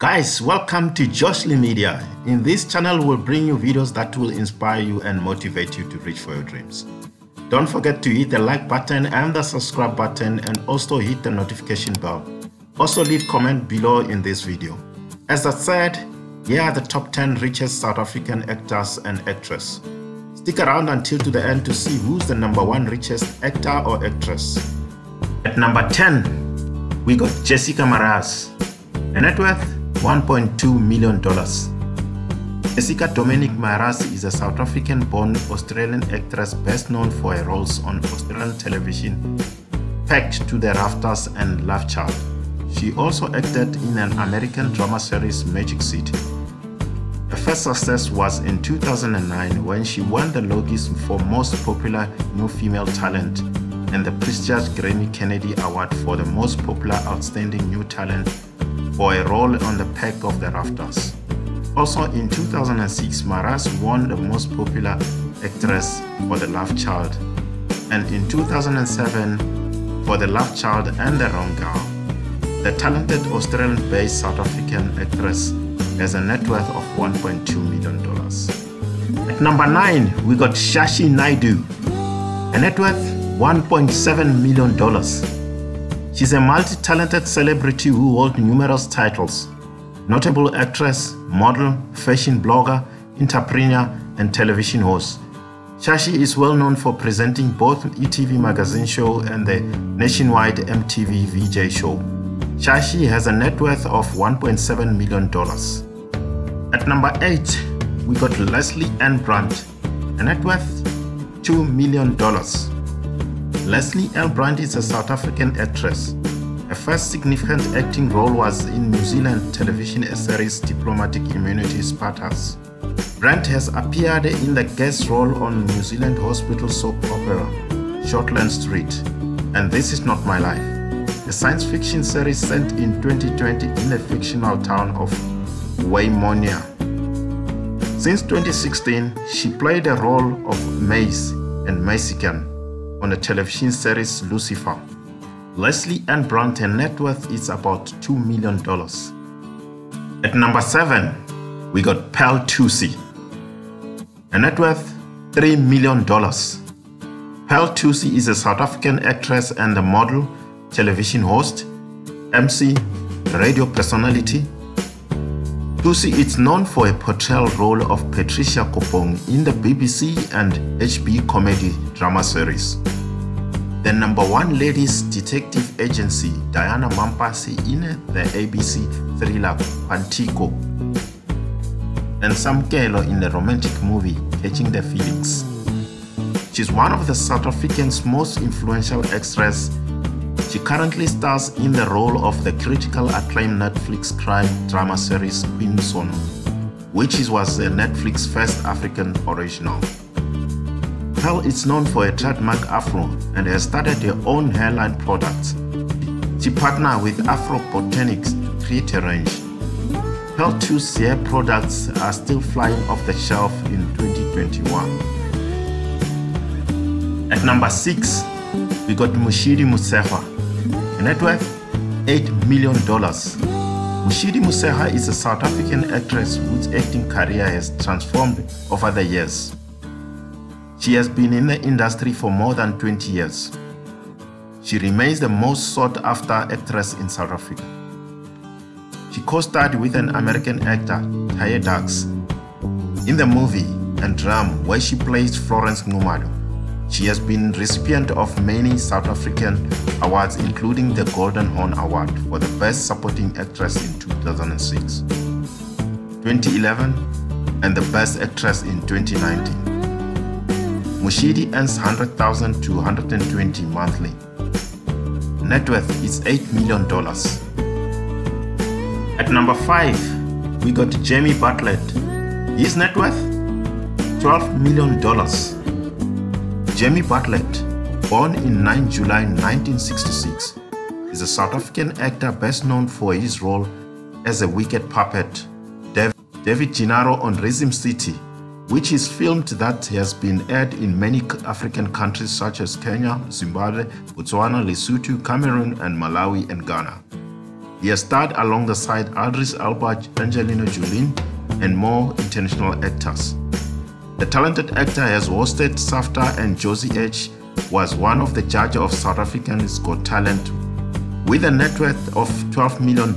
Guys, welcome to Jostle Media. In this channel, we'll bring you videos that will inspire you and motivate you to reach for your dreams. Don't forget to hit the like button and the subscribe button and also hit the notification bell. Also leave comment below in this video. As I said, here are the top 10 richest South African actors and actresses. Stick around until to the end to see who's the number one richest actor or actress. At number 10, we got Jessica Marais. A net worth $1.2 million. Jessica Dominic Marais is a South African-born Australian actress best known for her roles on Australian television, Packed to the Rafters and Love Child. She also acted in an American drama series Magic City. Her first success was in 2009 when she won the Logies for Most Popular New Female Talent and the prestigious Graham Kennedy Award for the Most Popular Outstanding New Talent for a role on the Packed to the Rafters. Also in 2006, Marais won the Most Popular Actress for The Love Child, and in 2007 for The Love Child and The Wrong Girl. The talented Australian-based South African actress has a net worth of $1.2 million. At number 9, we got Shashi Naidoo, a net worth $1.7 million. She's a multi-talented celebrity who holds numerous titles. Notable actress, model, fashion blogger, entrepreneur, and television host. Shashi is well known for presenting both ETV magazine show and the nationwide MTV VJ show. Shashi has a net worth of $1.7 million. At number 8, we got Lesley-Ann Brandt, a net worth $2 million. Lesley-Ann Brandt is a South African actress. Her first significant acting role was in New Zealand television series Diplomatic Immunity Spartacus. Brandt has appeared in the guest role on New Zealand hospital soap opera Shortland Street and This Is Not My Life, a science fiction series set in 2020 in the fictional town of Waimoana. Since 2016, she played the role of Mace and Mexican on the television series Lucifer. Lesley-Ann Brandt net worth is about $2 million. At number 7, we got Pearl Thusi. A net worth $3 million. Pearl Thusi is a South African actress and a model, television host, MC, radio personality. Thusi is known for a portrayal role of Patricia Kopong in the BBC and HB comedy drama series. The number one ladies detective agency, Dayana Mampasi, in the ABC thriller Quantico, and Samkelo in the romantic movie Catching the Feelings. She's one of the South African's most influential extras. She currently stars in the role of the critical acclaimed Netflix crime drama series Queen Sono, which was a Netflix first African original. Pearl is known for a trademark afro and has started her own hairline products. She partnered with Afro Botanics to create a range. Pearl Thusi's hair products are still flying off the shelf in 2021. At number 6, we got Moshidi Motshegwa, net worth $8 million. Moshidi Motshegwa is a South African actress whose acting career has transformed over the years. She has been in the industry for more than 20 years. She remains the most sought after actress in South Africa. She co-starred with an American actor, Taye Diggs, in the movie and drum where she plays Florence Nxumalo. She has been recipient of many South African awards including the Golden Horn Award for the Best Supporting Actress in 2006, 2011 and the Best Actress in 2019. Moshidi earns 100,000 to 120 monthly. Net worth is $8 million. At number 5, we got Jamie Bartlett. His net worth? $12 million. Jamie Bartlett, born in 9 July 1966, is a South African actor best known for his role as a wicked puppet David Gennaro on Rhythm City which is filmed that has been aired in many African countries such as Kenya, Zimbabwe, Botswana, Lesotho, Cameroon, and Malawi and Ghana. He has starred alongside Idris Elba, Angelina Jolie, and more international actors. The talented actor has hosted SAFTA and Josie H was one of the judges of South African's Got Talent with a net worth of $12 million.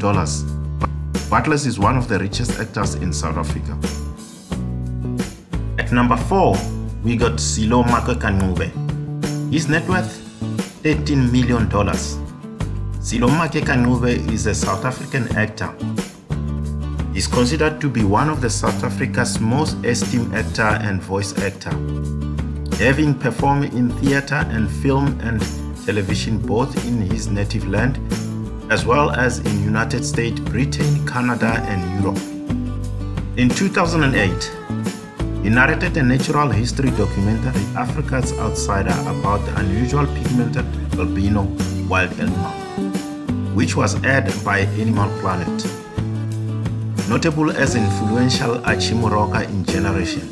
Butlers is one of the richest actors in South Africa. At number 4, we got Sello Maake Ka Ncube. His net worth $13 million. Sello Maake Ka Ncube is a South African actor. He's considered to be one of the South Africa's most esteemed actor and voice actor, having performed in theater and film and television both in his native land as well as in United States, Britain, Canada and Europe. In 2008, he narrated a natural history documentary Africa's Outsider about the unusual pigmented albino wild animal, which was aired by Animal Planet. Notable as influential Archie Moroka in Generation.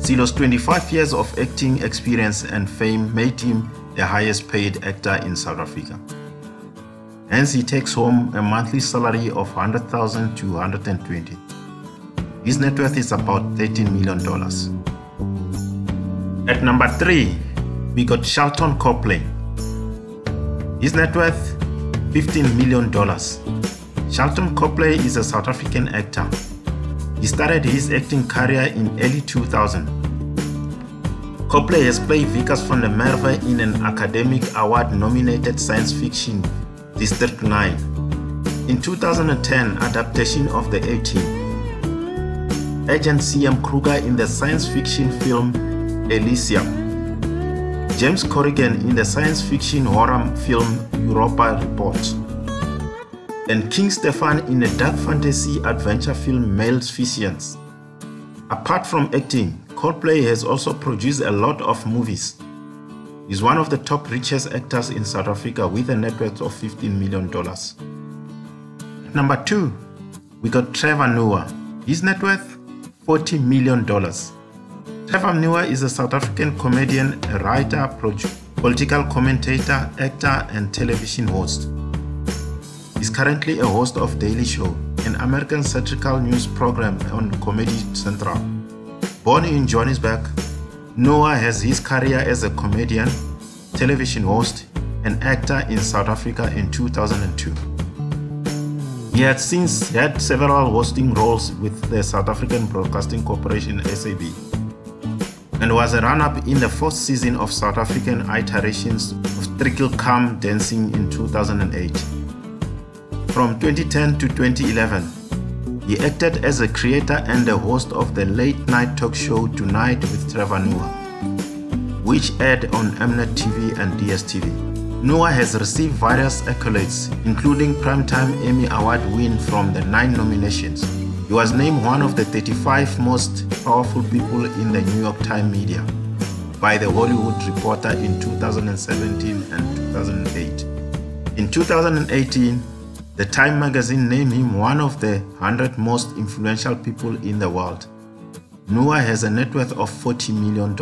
Sello's 25 years of acting experience and fame made him the highest paid actor in South Africa. Hence, he takes home a monthly salary of 100,000 to 120. His net worth is about $13 million. At number 3, we got Sharlto Copley. His net worth $15 million. Sharlto Copley is a South African actor. He started his acting career in early 2000 Copley has played Wikus van der Merwe in an Academy Award-nominated science fiction District 9. In 2010 adaptation of the A-Team. Agent C.M. Kruger in the science fiction film Elysium. James Corrigan in the science fiction horror film Europa Report. And King Stefan in a dark fantasy adventure film Maleficent. Apart from acting, Copley has also produced a lot of movies. He's one of the top richest actors in South Africa with a net worth of $15 million. Number 2, we got Trevor Noah. His net worth $40 million. Trevor Noah is a South African comedian, writer, political commentator, actor, and television host. He's currently a host of Daily Show, an American satirical news program on Comedy Central. Born in Johannesburg, Noah has his career as a comedian, television host, and actor in South Africa in 2002. He had since had several hosting roles with the South African Broadcasting Corporation SAB and was a runner-up in the fourth season of South African iterations of Strictly Come Dancing in 2008. From 2010 to 2011, he acted as a creator and the host of the late night talk show Tonight with Trevor Noah, which aired on Mnet TV and DSTV. Noah has received various accolades, including Primetime Emmy Award win from the nine nominations. He was named one of the 35 most powerful people in the New York Times media by The Hollywood Reporter in 2017 and 2008. In 2018, the Time magazine named him one of the 100 most influential people in the world. Noah has a net worth of $40 million.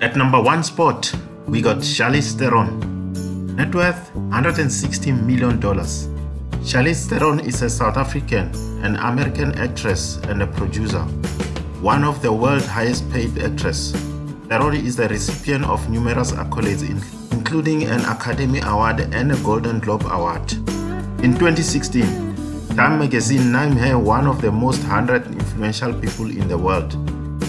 At number one spot, we got Charlize Theron. Net worth $160 million. Charlize Theron is a South African, an American actress and a producer, one of the world's highest paid actresses. Theron is the recipient of numerous accolades, including an Academy Award and a Golden Globe Award. In 2016, Time magazine named her one of the most 100 influential people in the world.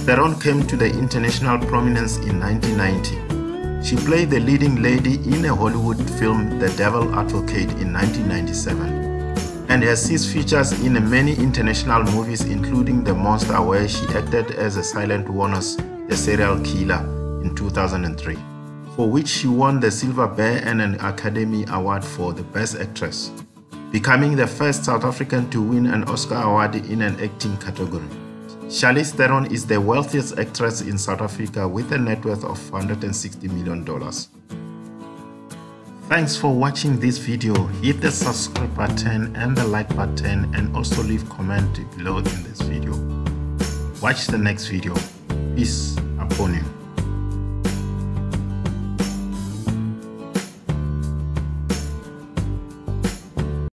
Theron came to the international prominence in 1990. She played the leading lady in a Hollywood film The Devil Advocate in 1997 and has since featured in many international movies including The Monster where she acted as Aileen Wuornos The Serial Killer in 2003 for which she won the Silver Bear and an Academy Award for the Best Actress becoming the first South African to win an Oscar award in an acting category. Charlize Theron is the wealthiest actress in South Africa with a net worth of $160 million. Thanks for watching this video. Hit the subscribe button and the like button and also leave comment below in this video. Watch the next video. Peace upon you.